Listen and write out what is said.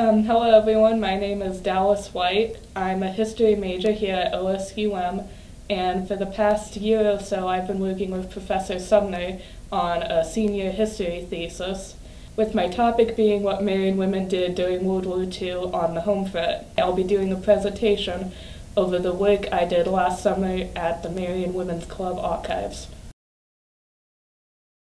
Um, hello, everyone. My name is Dallas White. I'm a history major here at OSUM, and for the past year or so, I've been working with Professor Sumner on a senior history thesis, with my topic being what Marion women did during World War II on the home front. I'll be doing a presentation over the work I did last summer at the Marion Women's Club archives.